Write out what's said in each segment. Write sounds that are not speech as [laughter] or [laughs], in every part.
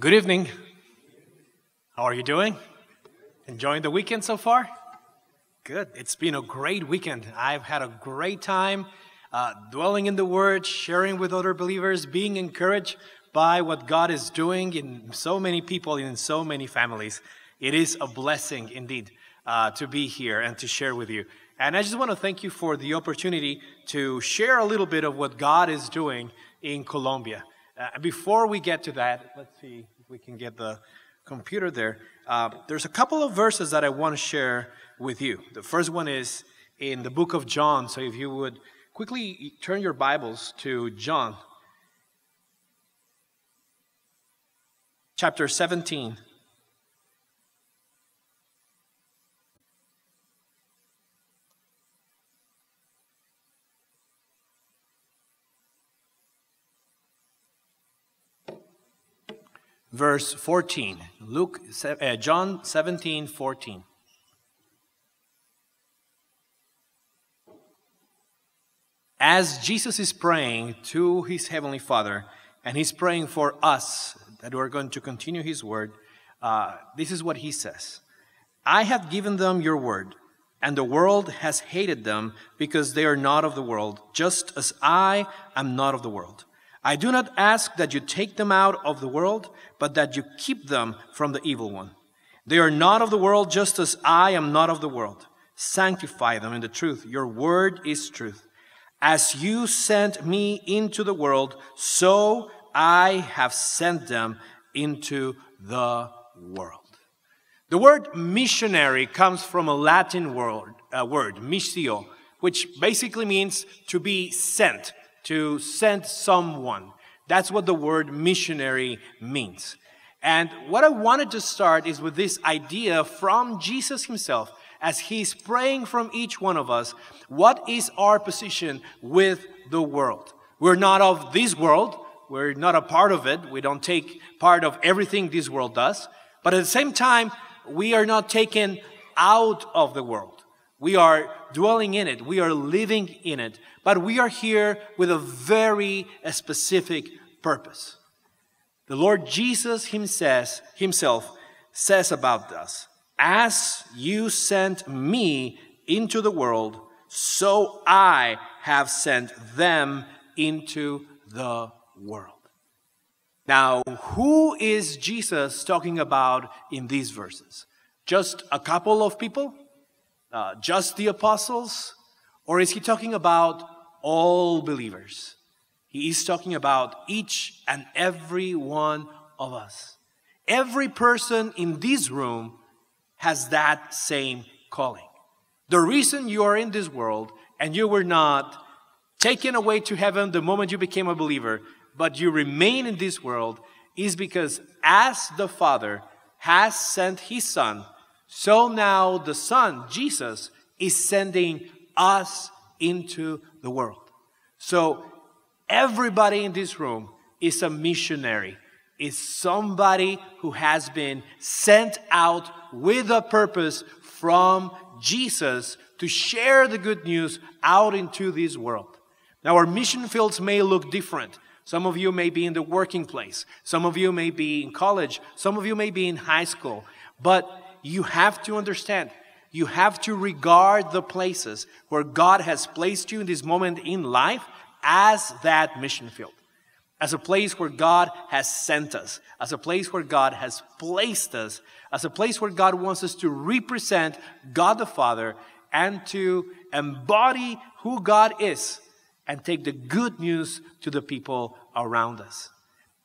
Good evening. How are you doing? Enjoying the weekend so far? Good. It's been a great weekend. I've had a great time uh, dwelling in the Word, sharing with other believers, being encouraged by what God is doing in so many people, in so many families. It is a blessing indeed uh, to be here and to share with you. And I just want to thank you for the opportunity to share a little bit of what God is doing in Colombia. Uh, before we get to that, let's see if we can get the computer there. Uh, there's a couple of verses that I want to share with you. The first one is in the book of John. So if you would quickly turn your Bibles to John chapter 17. Verse 14. Luke, uh, John 17, 14. As Jesus is praying to his heavenly Father, and he's praying for us that we're going to continue his word, uh, this is what he says I have given them your word, and the world has hated them because they are not of the world, just as I am not of the world. I do not ask that you take them out of the world, but that you keep them from the evil one. They are not of the world, just as I am not of the world. Sanctify them in the truth. Your word is truth. As you sent me into the world, so I have sent them into the world. The word missionary comes from a Latin word, uh, word missio, which basically means to be sent, to send someone. That's what the word missionary means. And what I wanted to start is with this idea from Jesus himself as he's praying from each one of us. What is our position with the world? We're not of this world. We're not a part of it. We don't take part of everything this world does. But at the same time, we are not taken out of the world. We are dwelling in it. We are living in it. But we are here with a very specific purpose. The Lord Jesus himself, says about us, As you sent me into the world, so I have sent them into the world. Now, who is Jesus talking about in these verses? Just a couple of people? Uh, just the apostles? Or is he talking about all believers? He is talking about each and every one of us. Every person in this room has that same calling. The reason you are in this world and you were not taken away to heaven the moment you became a believer, but you remain in this world is because as the Father has sent his Son so now the Son, Jesus, is sending us into the world. So everybody in this room is a missionary, is somebody who has been sent out with a purpose from Jesus to share the good news out into this world. Now, our mission fields may look different. Some of you may be in the working place. Some of you may be in college. Some of you may be in high school. But you have to understand, you have to regard the places where God has placed you in this moment in life as that mission field, as a place where God has sent us, as a place where God has placed us, as a place where God wants us to represent God the Father and to embody who God is and take the good news to the people around us.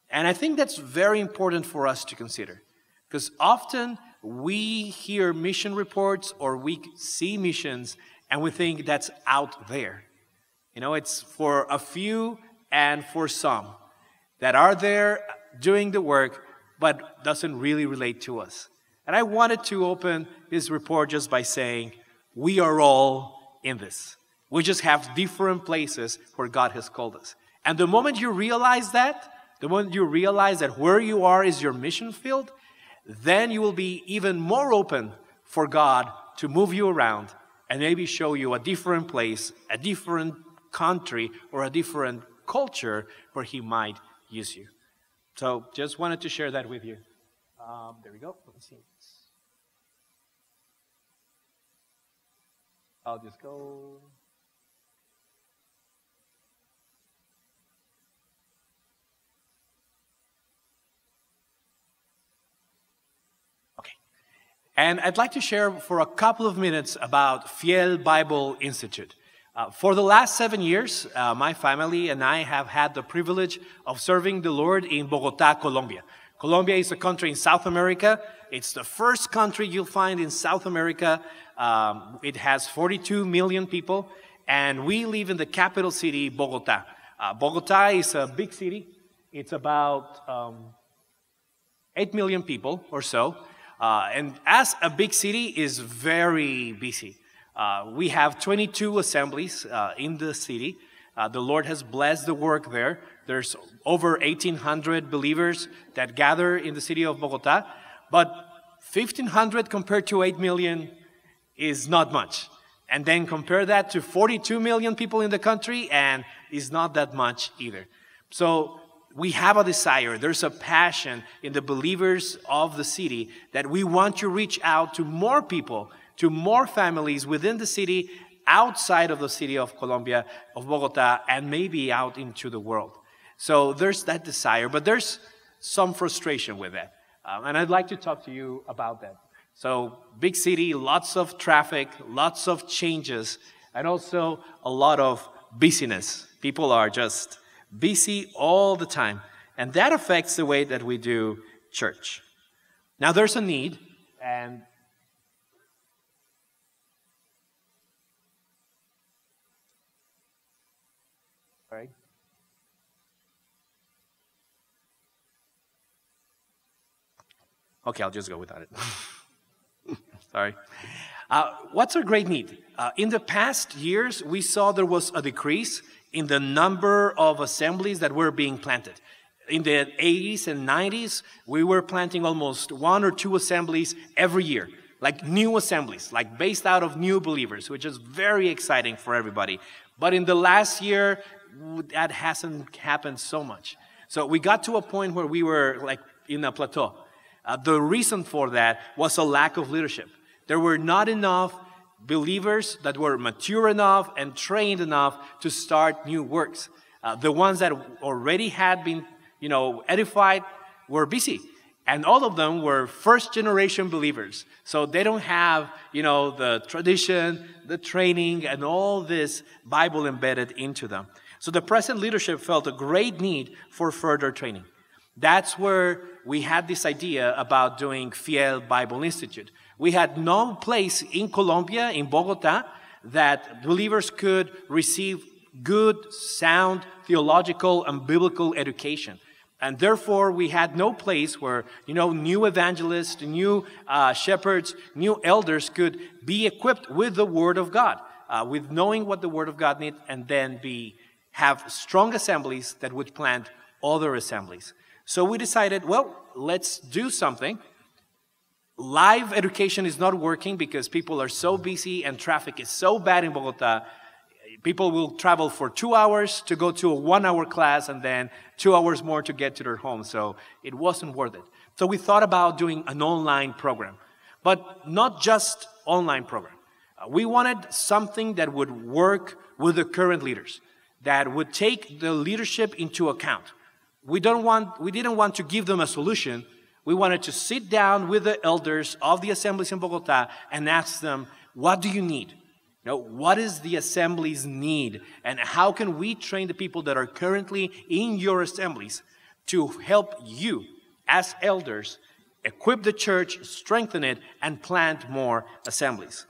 And I think that's very important for us to consider because often we hear mission reports or we see missions and we think that's out there. You know, it's for a few and for some that are there doing the work but doesn't really relate to us. And I wanted to open this report just by saying we are all in this. We just have different places where God has called us. And the moment you realize that, the moment you realize that where you are is your mission field, then you will be even more open for God to move you around and maybe show you a different place, a different country, or a different culture where He might use you. So just wanted to share that with you. Um, there we go. Let me see. I'll just go. And I'd like to share for a couple of minutes about Fiel Bible Institute. Uh, for the last seven years, uh, my family and I have had the privilege of serving the Lord in Bogota, Colombia. Colombia is a country in South America. It's the first country you'll find in South America. Um, it has 42 million people, and we live in the capital city, Bogota. Uh, Bogota is a big city. It's about um, 8 million people or so. Uh, and as a big city is very busy. Uh, we have 22 assemblies uh, in the city. Uh, the Lord has blessed the work there. There's over 1,800 believers that gather in the city of Bogota, but 1,500 compared to 8 million is not much. And then compare that to 42 million people in the country, and is not that much either. So we have a desire, there's a passion in the believers of the city that we want to reach out to more people to more families within the city, outside of the city of Colombia, of Bogota, and maybe out into the world. So there's that desire, but there's some frustration with that. Um, and I'd like to talk to you about that. So, big city, lots of traffic, lots of changes, and also a lot of busyness. People are just busy all the time. And that affects the way that we do church. Now, there's a need, and Right? Okay, I'll just go without it. [laughs] Sorry. Uh, what's our great need? Uh, in the past years, we saw there was a decrease in the number of assemblies that were being planted. In the 80s and 90s, we were planting almost one or two assemblies every year, like new assemblies, like based out of new believers, which is very exciting for everybody. But in the last year, that hasn't happened so much. So we got to a point where we were like in a plateau. Uh, the reason for that was a lack of leadership. There were not enough believers that were mature enough and trained enough to start new works. Uh, the ones that already had been, you know, edified were busy. And all of them were first generation believers. So they don't have, you know, the tradition, the training, and all this Bible embedded into them. So the present leadership felt a great need for further training. That's where we had this idea about doing Fiel Bible Institute. We had no place in Colombia, in Bogota, that believers could receive good, sound theological and biblical education. And therefore, we had no place where, you know, new evangelists, new uh, shepherds, new elders could be equipped with the Word of God, uh, with knowing what the Word of God needs, and then be have strong assemblies that would plant other assemblies. So we decided, well, let's do something. Live education is not working because people are so busy and traffic is so bad in Bogota. People will travel for two hours to go to a one hour class and then two hours more to get to their home. So it wasn't worth it. So we thought about doing an online program, but not just online program. Uh, we wanted something that would work with the current leaders that would take the leadership into account. We, don't want, we didn't want to give them a solution. We wanted to sit down with the elders of the assemblies in Bogota and ask them, what do you need? You know, what is the assembly's need? And how can we train the people that are currently in your assemblies to help you as elders equip the church, strengthen it, and plant more assemblies?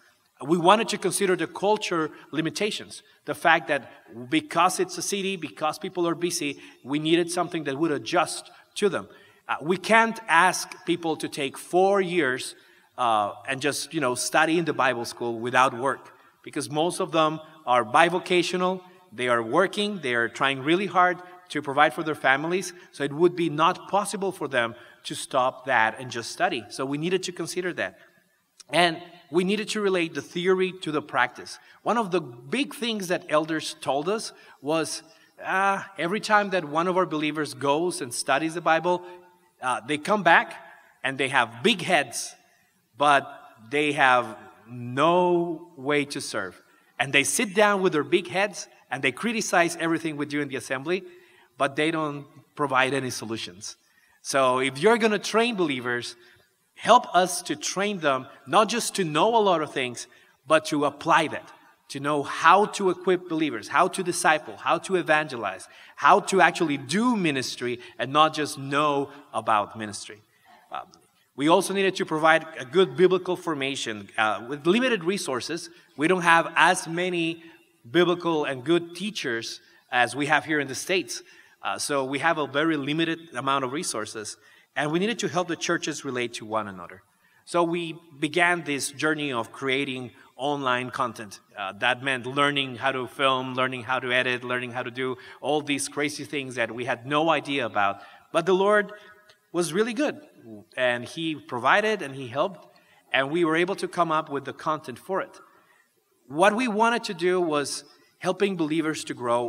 We wanted to consider the culture limitations. The fact that because it's a city, because people are busy, we needed something that would adjust to them. Uh, we can't ask people to take four years uh, and just, you know, study in the Bible school without work because most of them are bivocational, they are working, they are trying really hard to provide for their families, so it would be not possible for them to stop that and just study. So we needed to consider that. And we needed to relate the theory to the practice. One of the big things that elders told us was uh, every time that one of our believers goes and studies the Bible, uh, they come back and they have big heads, but they have no way to serve. And they sit down with their big heads and they criticize everything we do in the assembly, but they don't provide any solutions. So if you're going to train believers, help us to train them not just to know a lot of things, but to apply that, to know how to equip believers, how to disciple, how to evangelize, how to actually do ministry and not just know about ministry. Um, we also needed to provide a good biblical formation. Uh, with limited resources, we don't have as many biblical and good teachers as we have here in the States. Uh, so we have a very limited amount of resources, and we needed to help the churches relate to one another. So we began this journey of creating online content. Uh, that meant learning how to film, learning how to edit, learning how to do all these crazy things that we had no idea about. But the Lord was really good, and He provided and He helped, and we were able to come up with the content for it. What we wanted to do was helping believers to grow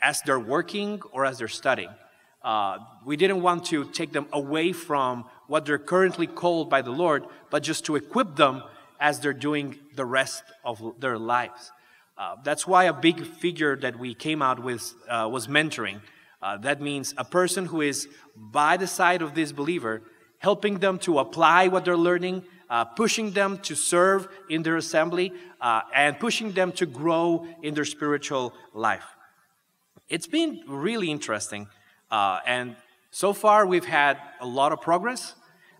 as they're working or as they're studying. Uh, we didn't want to take them away from what they're currently called by the Lord, but just to equip them as they're doing the rest of their lives. Uh, that's why a big figure that we came out with uh, was mentoring. Uh, that means a person who is by the side of this believer, helping them to apply what they're learning, uh, pushing them to serve in their assembly, uh, and pushing them to grow in their spiritual life. It's been really interesting. Uh, and so far, we've had a lot of progress.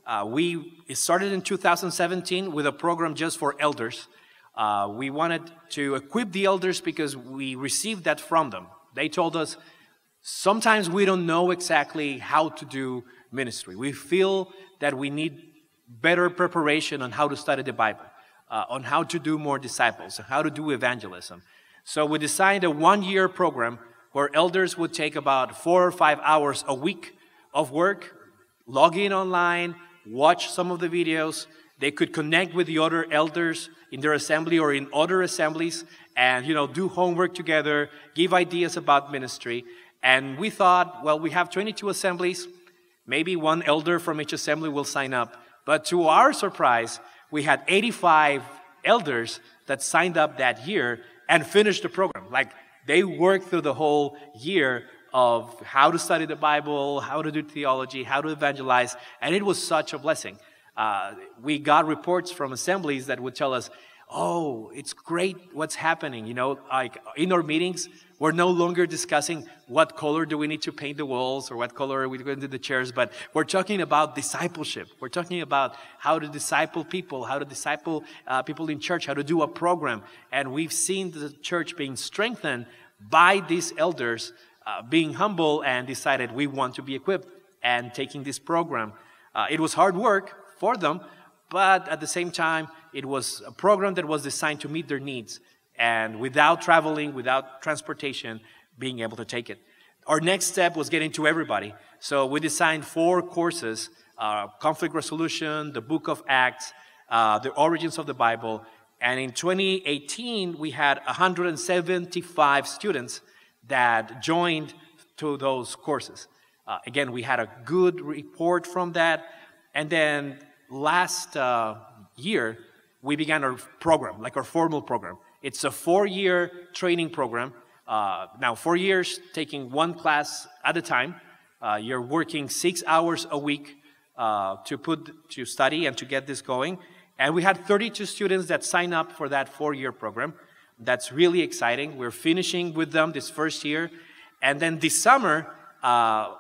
Uh, we started in 2017 with a program just for elders. Uh, we wanted to equip the elders because we received that from them. They told us sometimes we don't know exactly how to do ministry. We feel that we need better preparation on how to study the Bible, uh, on how to do more disciples, how to do evangelism. So we designed a one year program where elders would take about four or five hours a week of work, log in online, watch some of the videos. They could connect with the other elders in their assembly or in other assemblies and, you know, do homework together, give ideas about ministry. And we thought, well, we have 22 assemblies. Maybe one elder from each assembly will sign up. But to our surprise, we had 85 elders that signed up that year and finished the program. Like they worked through the whole year of how to study the Bible, how to do theology, how to evangelize, and it was such a blessing. Uh, we got reports from assemblies that would tell us, "Oh, it's great what's happening." You know, like in our meetings, we're no longer discussing what color do we need to paint the walls or what color are we going to do the chairs, but we're talking about discipleship. We're talking about how to disciple people, how to disciple uh, people in church, how to do a program, and we've seen the church being strengthened by these elders uh, being humble and decided we want to be equipped and taking this program. Uh, it was hard work for them, but at the same time, it was a program that was designed to meet their needs and without traveling, without transportation, being able to take it. Our next step was getting to everybody. So we designed four courses uh, conflict resolution, the book of Acts, uh, the origins of the Bible. And in 2018, we had 175 students that joined to those courses. Uh, again, we had a good report from that. And then last uh, year, we began our program, like our formal program. It's a four year training program. Uh, now, four years, taking one class at a time. Uh, you're working six hours a week uh, to put to study and to get this going. And we had 32 students that signed up for that four year program. That's really exciting. We're finishing with them this first year. And then this summer, uh,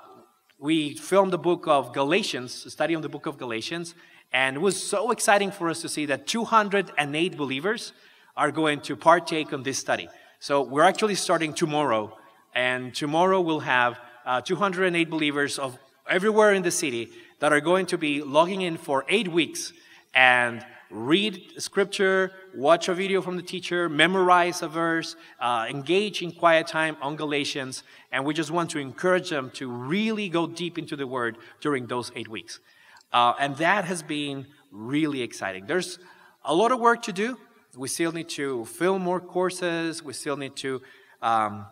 we filmed the book of Galatians, a study on the book of Galatians. And it was so exciting for us to see that 208 believers are going to partake on this study. So we're actually starting tomorrow. And tomorrow we'll have uh, 208 believers of everywhere in the city that are going to be logging in for eight weeks and read scripture, watch a video from the teacher, memorize a verse, uh, engage in quiet time on Galatians, and we just want to encourage them to really go deep into the Word during those eight weeks. Uh, and that has been really exciting. There's a lot of work to do. We still need to film more courses. We still need to um,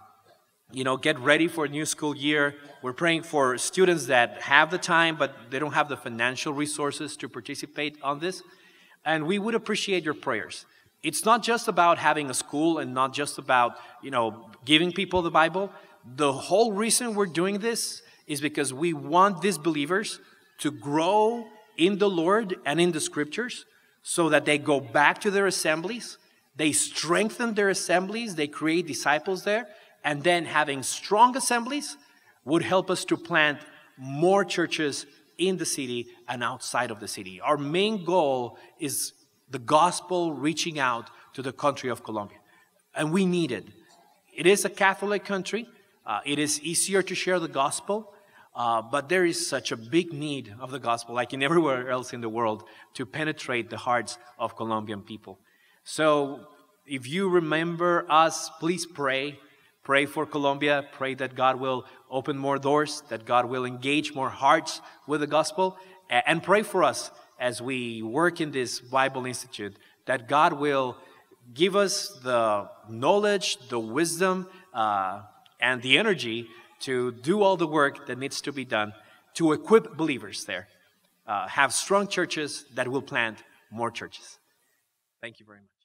you know, get ready for a new school year. We're praying for students that have the time, but they don't have the financial resources to participate on this. And we would appreciate your prayers. It's not just about having a school and not just about, you know, giving people the Bible. The whole reason we're doing this is because we want these believers to grow in the Lord and in the scriptures so that they go back to their assemblies, they strengthen their assemblies, they create disciples there, and then having strong assemblies would help us to plant more churches in the city and outside of the city. Our main goal is the gospel reaching out to the country of Colombia. And we need it. It is a Catholic country. Uh, it is easier to share the gospel, uh, but there is such a big need of the gospel, like in [laughs] everywhere else in the world, to penetrate the hearts of Colombian people. So if you remember us, please pray. Pray for Colombia. Pray that God will open more doors, that God will engage more hearts with the gospel. And pray for us as we work in this Bible Institute, that God will give us the knowledge, the wisdom, uh, and the energy to do all the work that needs to be done to equip believers there. Uh, have strong churches that will plant more churches. Thank you very much.